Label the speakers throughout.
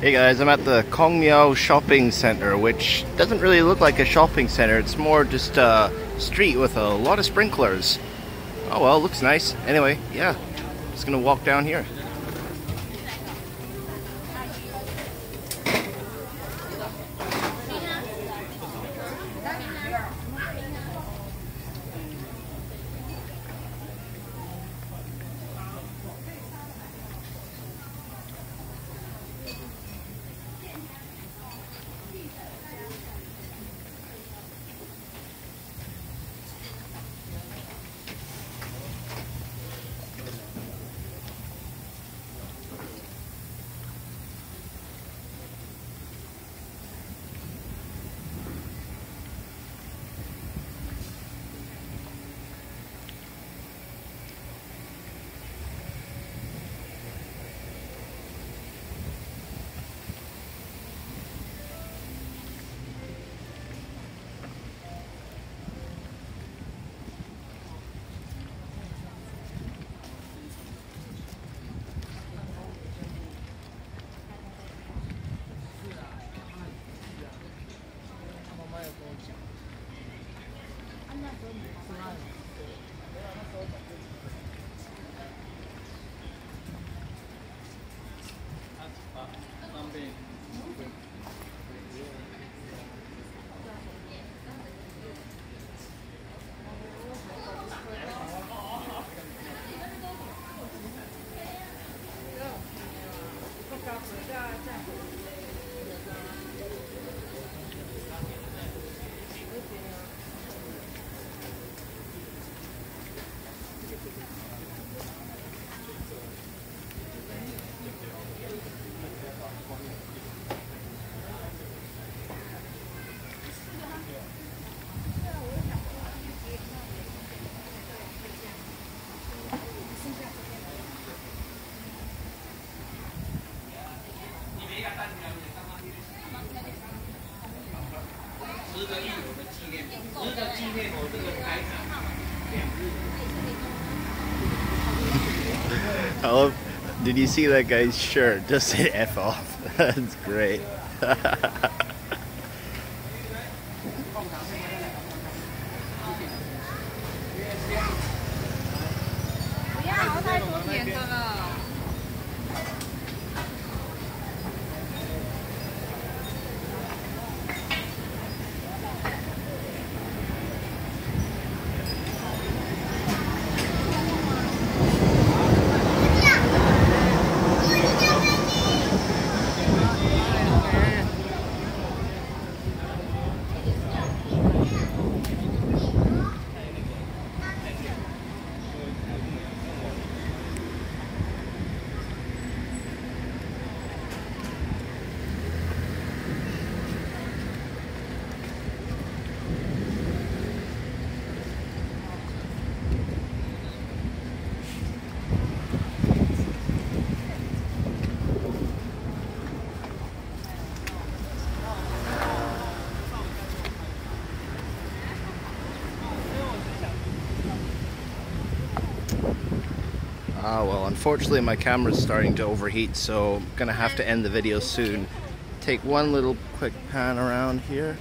Speaker 1: Hey guys, I'm at the Kongmiao Shopping Center, which doesn't really look like a shopping center. It's more just a street with a lot of sprinklers. Oh well, looks nice. Anyway, yeah, just gonna walk down here. I love. Did you see that guy's shirt? Just say "f off." That's great.
Speaker 2: Oh,
Speaker 1: Ah, well, unfortunately my camera's starting to overheat, so I'm gonna have to end the video soon. Take one little quick pan around here.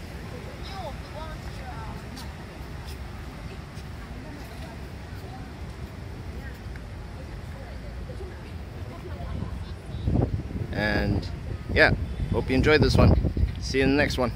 Speaker 1: And yeah, hope you enjoyed this one. See you in the next one.